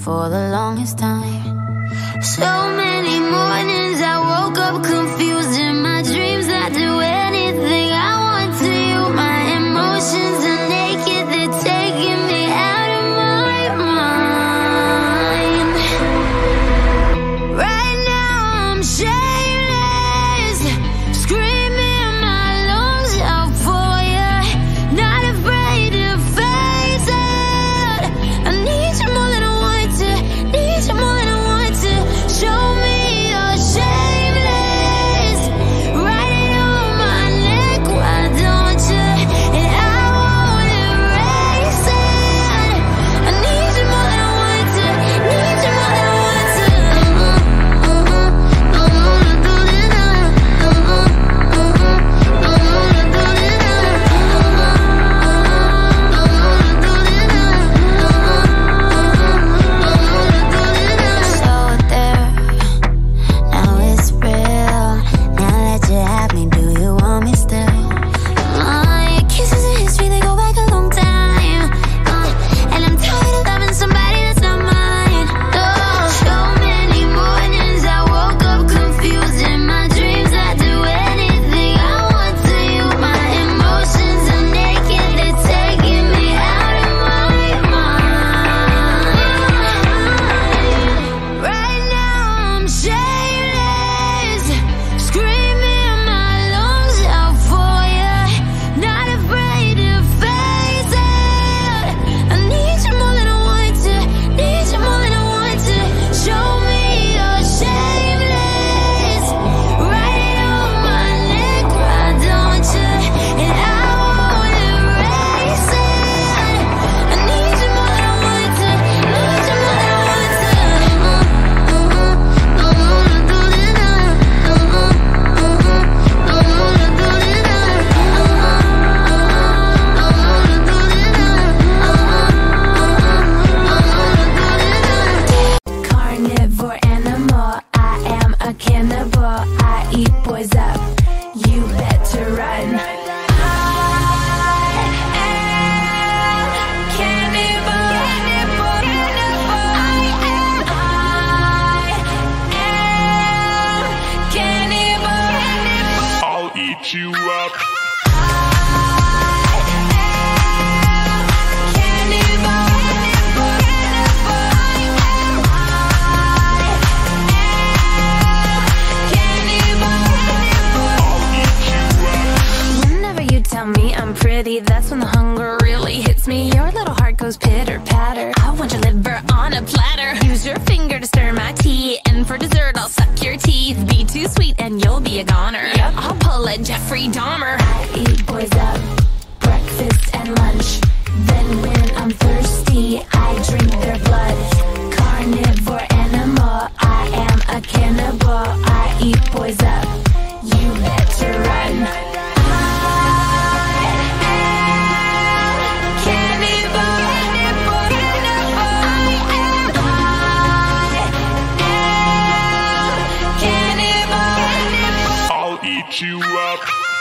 for the a cannibal, I eat boys up. I'll suck your teeth. Be too sweet and you'll be a goner. Yep. I'll pull a Jeffrey Dahmer. I eat boys up. eat you up.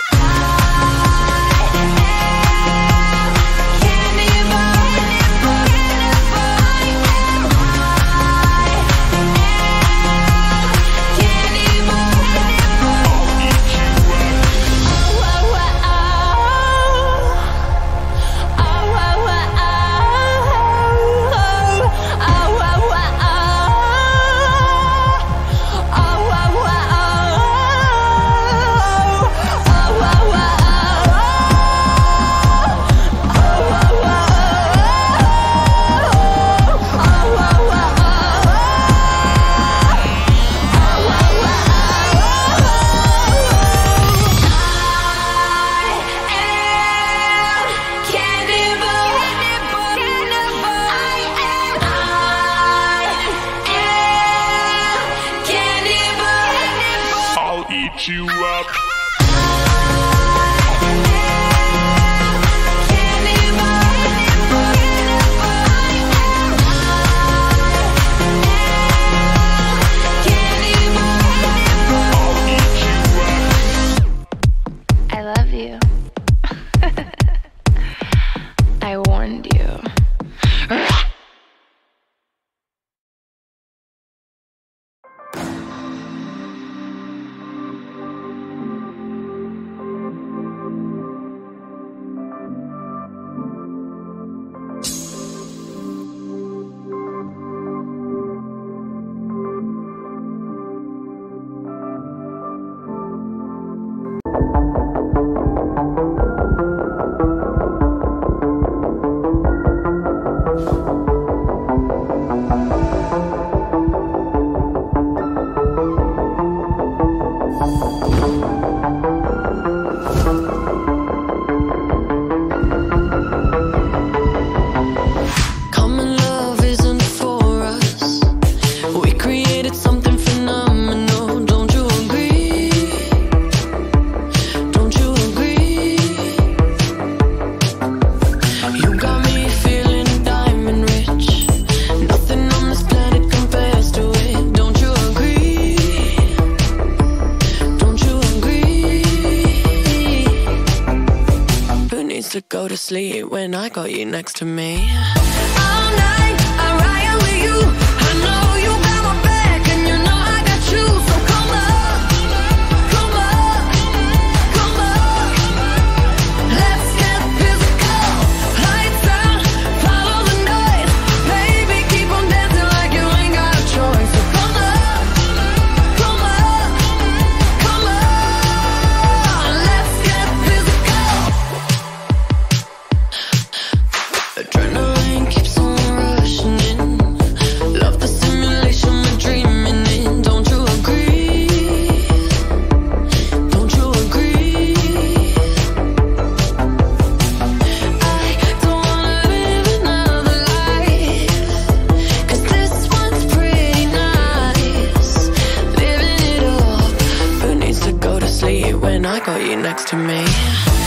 next to me. when I got you next to me.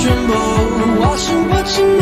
全部我想我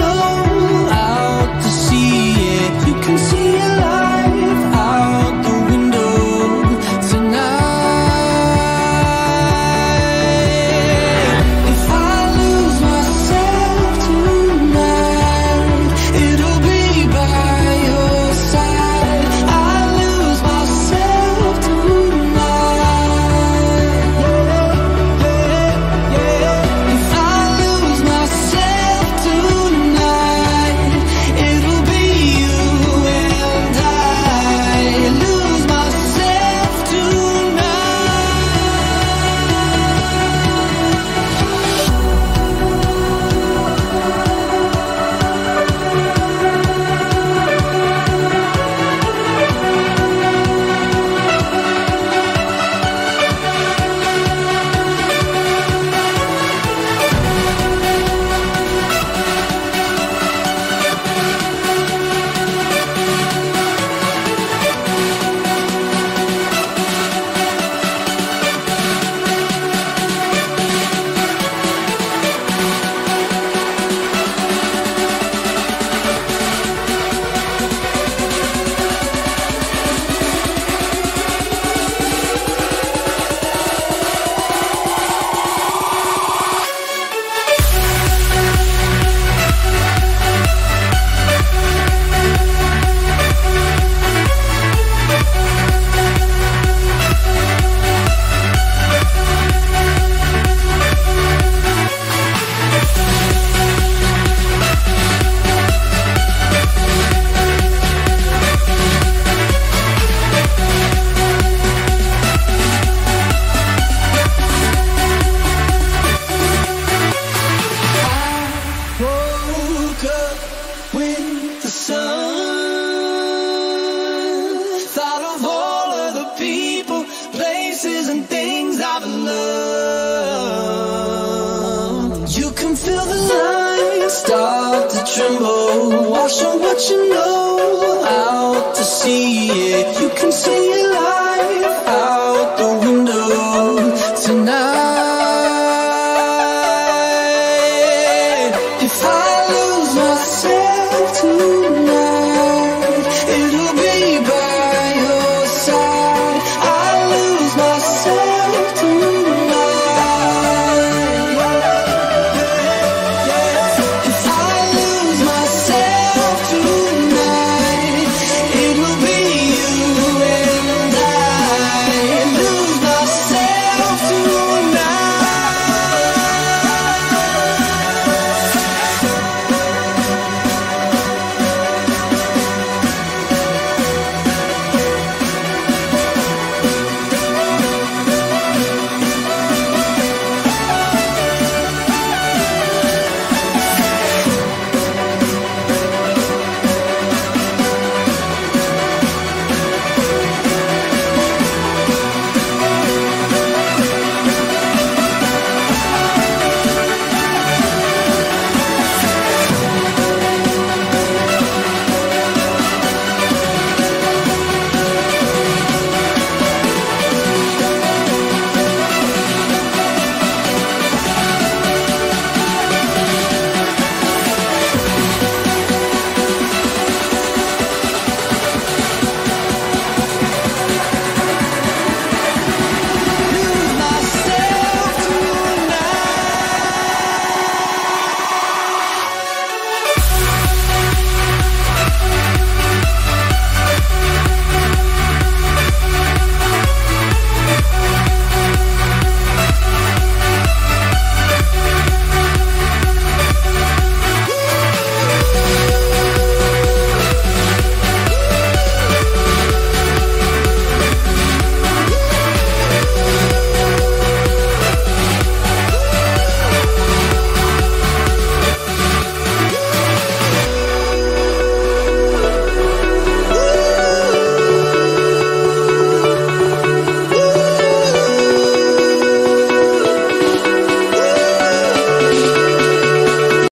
and things I've loved. You can feel the lines start to tremble, washing what you know out to see it. You can see your life out.